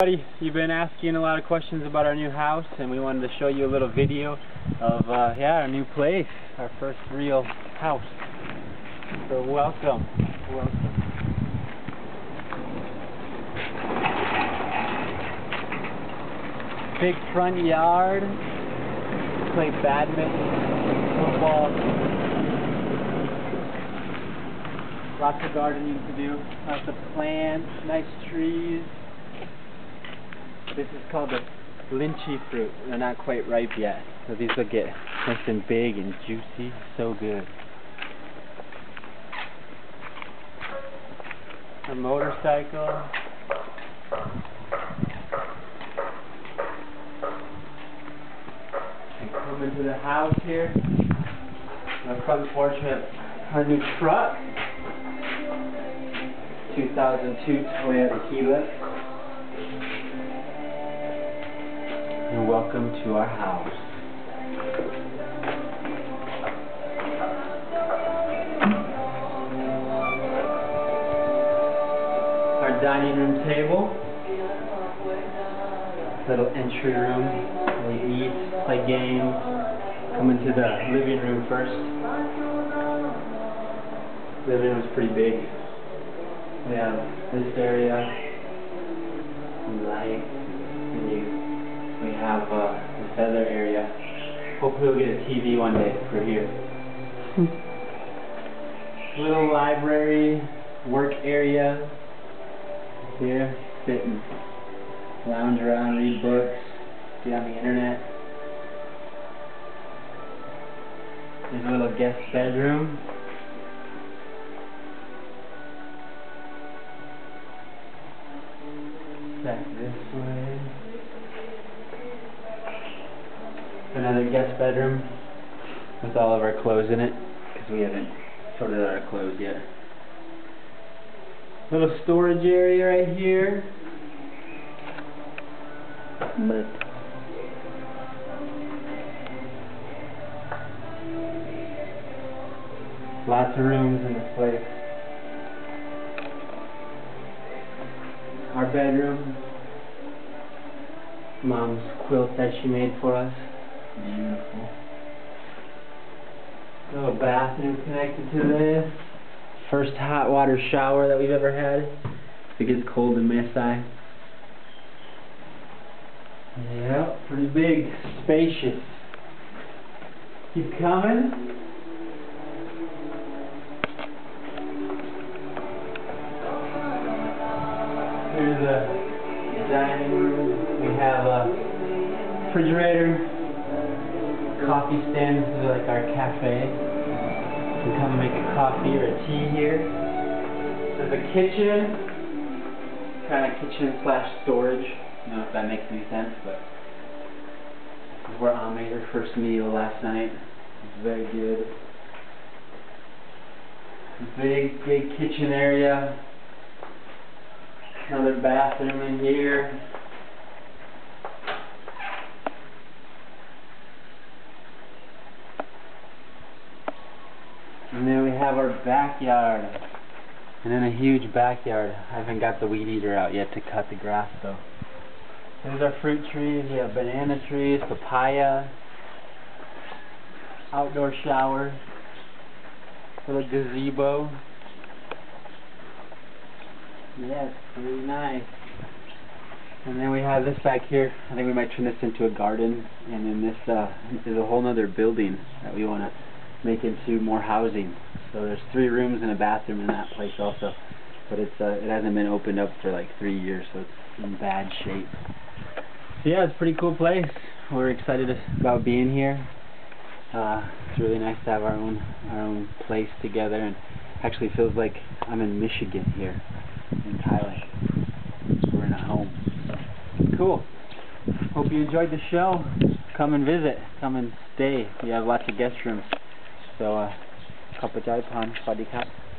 Buddy, you've been asking a lot of questions about our new house, and we wanted to show you a little video of, uh, yeah, our new place, our first real house. So welcome, welcome. Big front yard, play badminton, football, lots of gardening to do, lots of plants, nice trees. This is called the lychee fruit. They're not quite ripe yet. So these will get nice and big and juicy. So good. A motorcycle. And come into the house here. The front porch our new truck. 2002 Toyota Hilux. And welcome to our house. Our dining room table, little entry room, we eat, play games, come into the living room first. Living room is pretty big. We have this area, light, and you we have uh, this other area. Hopefully we'll get a TV one day for here. Little library, work area. Here, sit and lounge around, read books, get on the internet. There's a little guest bedroom. Another guest bedroom with all of our clothes in it because we haven't sorted out our clothes yet. Little storage area right here. But lots of rooms in this place. Our bedroom. Mom's quilt that she made for us. Beautiful. Little bathroom connected to this. First hot water shower that we've ever had. It gets cold in Mesa. Yeah, pretty big, spacious. Keep coming. Here's the dining room. We have a refrigerator, coffee stand. Is like our cafe. You can come and make a coffee or a tea here. There's a kitchen, kind of kitchen slash storage. I don't know if that makes any sense, but this is where I made her first meal last night. It's very good. Big, big kitchen area. Another bathroom in here. And then we have our backyard. And then a huge backyard. I haven't got the weed eater out yet to cut the grass though. There's our fruit trees. We have banana trees, papaya, outdoor shower, little gazebo. It's pretty nice. And then we have this back here. I think we might turn this into a garden. And then this uh, is a whole other building that we want to make into more housing. So there's three rooms and a bathroom in that place also. But it's uh, it hasn't been opened up for like three years, so it's in bad shape. So yeah, it's a pretty cool place. We're excited about being here. Uh, it's really nice to have our own our own place together, and actually feels like I'm in Michigan here, in Thailand. We're in a home. Cool. Hope you enjoyed the show. Come and visit. Come and stay. We have lots of guest rooms. So, uh, เข้าไปใจพานสวัสดีครับ